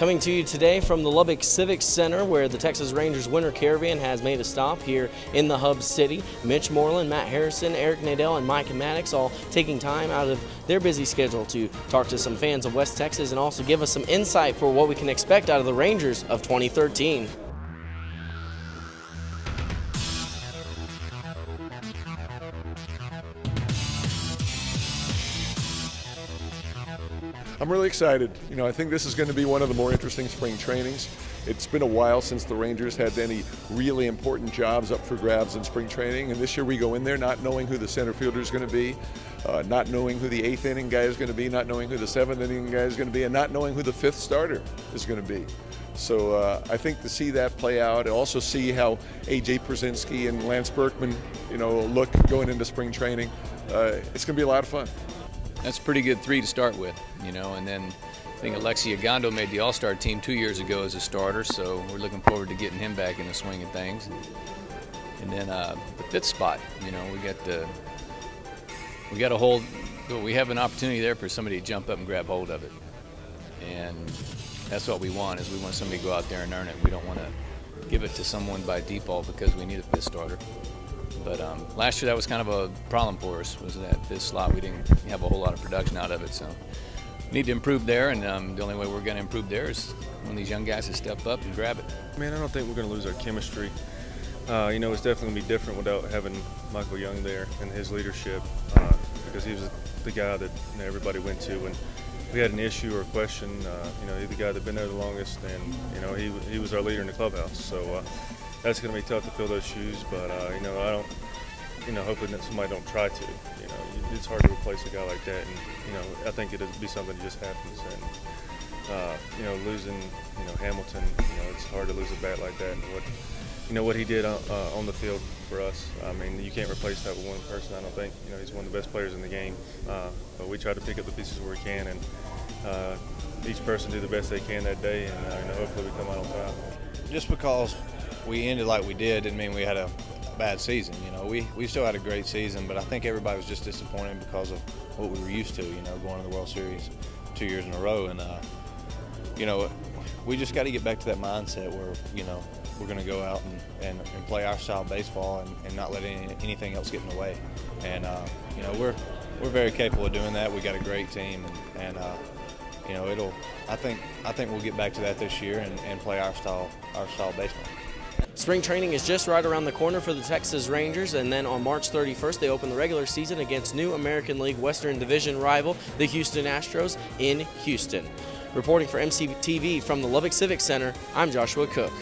Coming to you today from the Lubbock Civic Center, where the Texas Rangers Winter Caravan has made a stop here in the Hub City. Mitch Moreland, Matt Harrison, Eric Nadel, and Mike Maddux all taking time out of their busy schedule to talk to some fans of West Texas and also give us some insight for what we can expect out of the Rangers of 2013. I'm really excited. You know, I think this is going to be one of the more interesting spring trainings. It's been a while since the Rangers had any really important jobs up for grabs in spring training, and this year we go in there not knowing who the center fielder is going to be, uh, not knowing who the eighth inning guy is going to be, not knowing who the seventh inning guy is going to be, and not knowing who the fifth starter is going to be. So uh, I think to see that play out, and also see how AJ Pierzynski and Lance Berkman, you know, look going into spring training, uh, it's going to be a lot of fun that's a pretty good three to start with, you know. And then I think Alexi Ogando made the All-Star team two years ago as a starter, so we're looking forward to getting him back in the swing of things. And then uh, the fifth spot, you know, we got the we got a hold. We have an opportunity there for somebody to jump up and grab hold of it, and that's what we want. Is we want somebody to go out there and earn it. We don't want to give it to someone by default because we need a fifth starter. But um, last year that was kind of a problem for us. Was that this slot we didn't have a whole lot of production out of it. So need to improve there, and um, the only way we're going to improve there is when these young guys step up and grab it. Man, I don't think we're going to lose our chemistry. Uh, you know, it's definitely going to be different without having Michael Young there and his leadership uh, because he was the guy that you know, everybody went to when we had an issue or a question. Uh, you know, he's the guy that been there the longest, and you know, he he was our leader in the clubhouse. So uh, that's going to be tough to fill those shoes. But uh, you know, I don't, you know, hoping that somebody don't try to. You know, it's hard to replace a guy like that, and you know, I think it'd be something that just happens. And uh, you know, losing, you know, Hamilton, you know, it's hard to lose a bat like that. And what, you know, what he did on, uh, on the field for us. I mean, you can't replace that with one person. I don't think. You know, he's one of the best players in the game. Uh, but we try to pick up the pieces where we can, and uh, each person do the best they can that day, and uh, you know, hopefully we come out on top. Just because we ended like we did didn't mean we had a bad season. You know, we, we still had a great season, but I think everybody was just disappointed because of what we were used to, you know, going to the World Series two years in a row. And, uh, you know, we just got to get back to that mindset where, you know, we're going to go out and, and, and, play our style of baseball and, and not let any, anything else get in the way. And, uh, you know, we're, we're very capable of doing that. We got a great team, and, and uh, you know, it'll. I think I think we'll get back to that this year and, and play our style our style baseball. Spring training is just right around the corner for the Texas Rangers, and then on March 31st, they open the regular season against new American League Western Division rival, the Houston Astros, in Houston. Reporting for MCTV from the Lubbock Civic Center, I'm Joshua Cook.